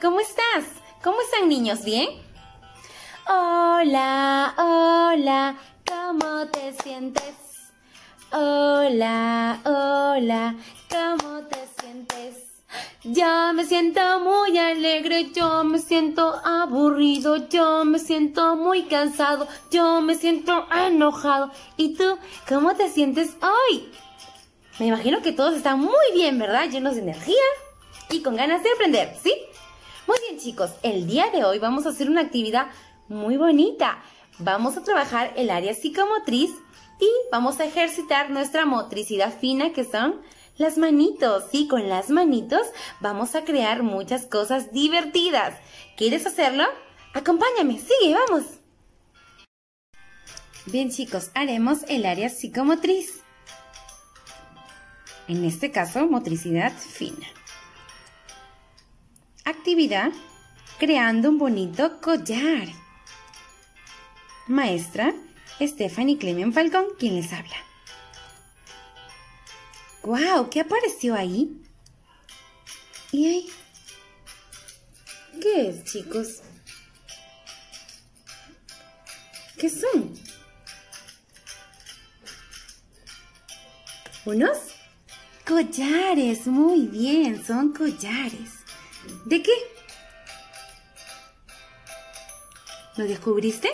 ¿cómo estás? ¿Cómo están niños? ¿Bien? Hola, hola, ¿cómo te sientes? Hola, hola, ¿cómo te sientes? Yo me siento muy alegre, yo me siento aburrido, yo me siento muy cansado, yo me siento enojado. ¿Y tú, cómo te sientes hoy? Me imagino que todos están muy bien, ¿verdad? Llenos de energía y con ganas de aprender, ¿sí? Muy bien chicos, el día de hoy vamos a hacer una actividad muy bonita. Vamos a trabajar el área psicomotriz y vamos a ejercitar nuestra motricidad fina que son las manitos. Sí, con las manitos vamos a crear muchas cosas divertidas. ¿Quieres hacerlo? Acompáñame, sigue, vamos. Bien chicos, haremos el área psicomotriz. En este caso, motricidad fina. Actividad, creando un bonito collar. Maestra Stephanie Clemen Falcón, quien les habla. ¡Guau! ¿Qué apareció ahí? ¿Y ahí? ¿Qué es, chicos? ¿Qué son? ¿Unos? Collares, muy bien, son collares. ¿De qué? ¿Lo descubriste?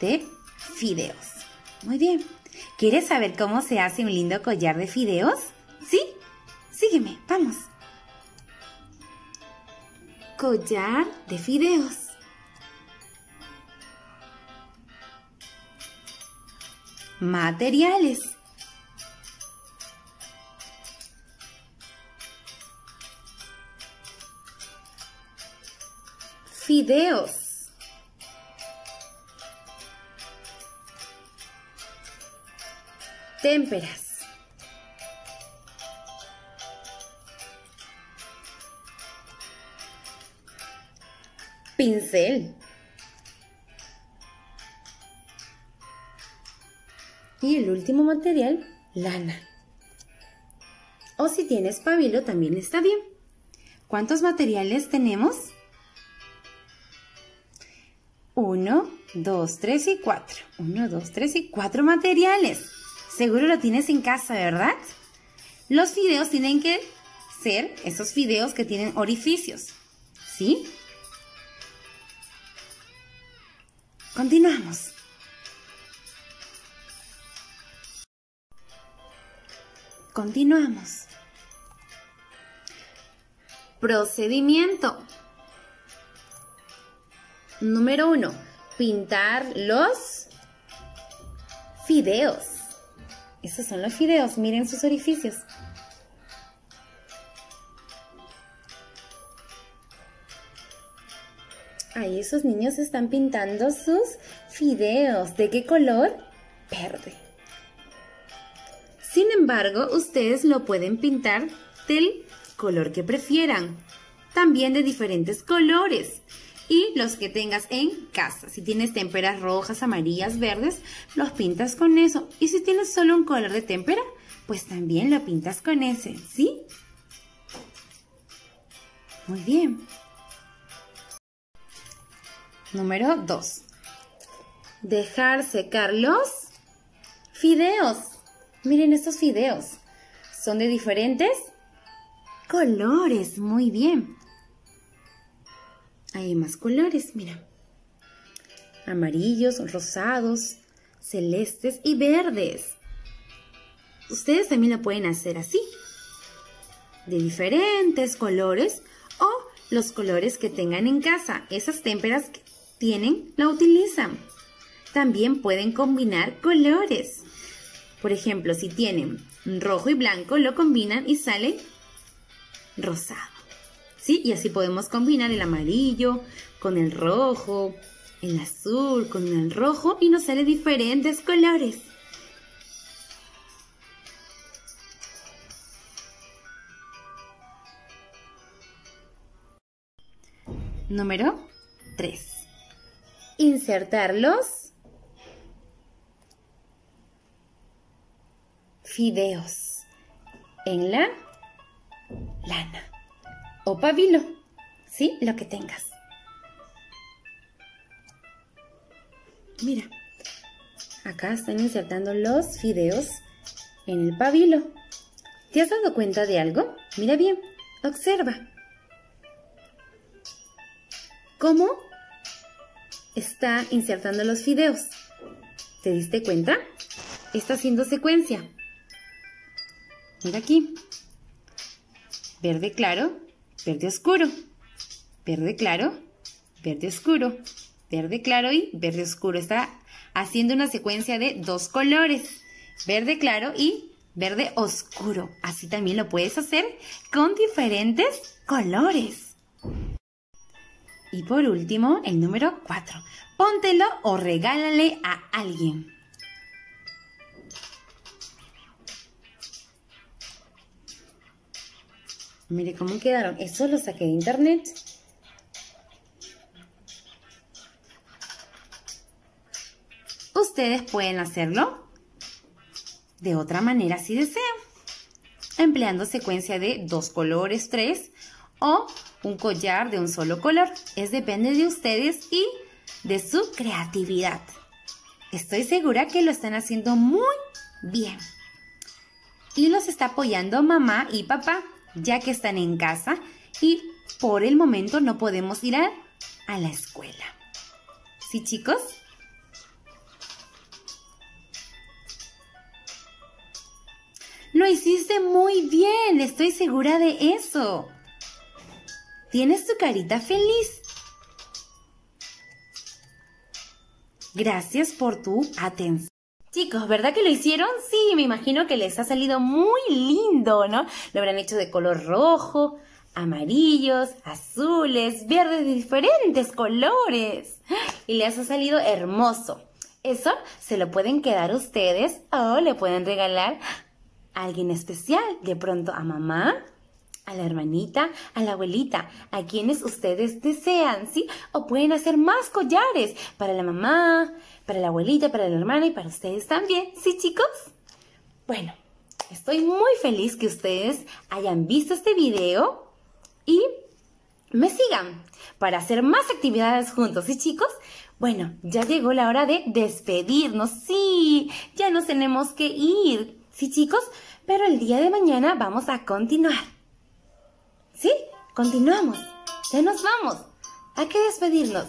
De fideos. Muy bien. ¿Quieres saber cómo se hace un lindo collar de fideos? ¿Sí? Sígueme, vamos. Collar de fideos. Materiales. Témperas. Pincel. Y el último material, lana. O si tienes pabilo también está bien. ¿Cuántos materiales tenemos? Uno, dos, tres y cuatro. Uno, dos, tres y cuatro materiales. Seguro lo tienes en casa, ¿verdad? Los fideos tienen que ser esos fideos que tienen orificios. ¿Sí? Continuamos. Continuamos. Procedimiento. Número uno, pintar los fideos. Esos son los fideos, miren sus orificios. Ahí esos niños están pintando sus fideos. ¿De qué color? Verde. Sin embargo, ustedes lo pueden pintar del color que prefieran. También de diferentes colores. Y los que tengas en casa. Si tienes témperas rojas, amarillas, verdes, los pintas con eso. Y si tienes solo un color de témpera, pues también lo pintas con ese, ¿sí? Muy bien. Número 2. Dejar secar los fideos. Miren estos fideos. Son de diferentes colores. Muy bien. Hay más colores, mira. Amarillos, rosados, celestes y verdes. Ustedes también lo pueden hacer así. De diferentes colores o los colores que tengan en casa. Esas témperas que tienen, la utilizan. También pueden combinar colores. Por ejemplo, si tienen rojo y blanco, lo combinan y sale rosado. ¿Sí? Y así podemos combinar el amarillo con el rojo, el azul con el rojo y nos sale diferentes colores. Número 3. Insertar los fideos en la lana o pabilo. ¿sí? Lo que tengas. Mira, acá están insertando los fideos en el pabilo. ¿Te has dado cuenta de algo? Mira bien, observa. ¿Cómo está insertando los fideos? ¿Te diste cuenta? Está haciendo secuencia. Mira aquí. Verde claro, verde oscuro. Verde claro, verde oscuro. Verde claro y verde oscuro. Está haciendo una secuencia de dos colores. Verde claro y verde oscuro. Así también lo puedes hacer con diferentes colores. Y por último, el número 4. Póntelo o regálale a alguien. Mire cómo quedaron. Eso lo saqué de internet. Ustedes pueden hacerlo de otra manera si desean, empleando secuencia de dos colores, tres o un collar de un solo color. Es depende de ustedes y de su creatividad. Estoy segura que lo están haciendo muy bien. Y los está apoyando mamá y papá, ya que están en casa y por el momento no podemos ir a, la escuela. ¿Sí, chicos? Lo hiciste muy bien, estoy segura de eso. Tienes tu carita feliz. Gracias por tu atención. Chicos, ¿verdad que lo hicieron? Sí, me imagino que les ha salido muy lindo, ¿no? Lo habrán hecho de color rojo, amarillos, azules, verdes de diferentes colores. Y les ha salido hermoso. Eso se lo pueden quedar ustedes o le pueden regalar a alguien especial, de pronto a mamá, a la hermanita, a la abuelita, a quienes ustedes desean, ¿sí? O pueden hacer más collares para la mamá, para la abuelita, para la hermana y para ustedes también, ¿sí chicos? Bueno, estoy muy feliz que ustedes hayan visto este video y me sigan para hacer más actividades juntos, ¿sí chicos? Bueno, ya llegó la hora de despedirnos, sí, ya nos tenemos que ir, ¿sí chicos? Pero el día de mañana vamos a continuar. ¿Sí? Continuamos. Ya nos vamos. Hay que despedirnos.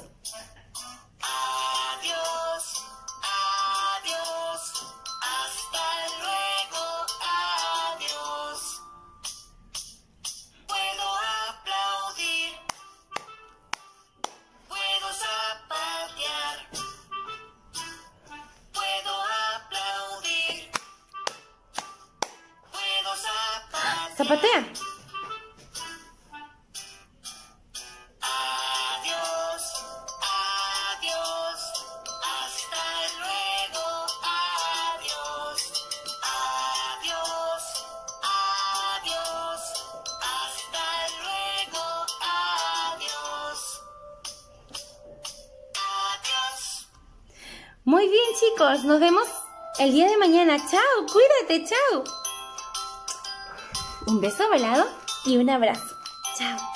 Adiós. Muy bien chicos, nos vemos el día de mañana. Chao, cuídate, chao. Un beso velado y un abrazo. Chao.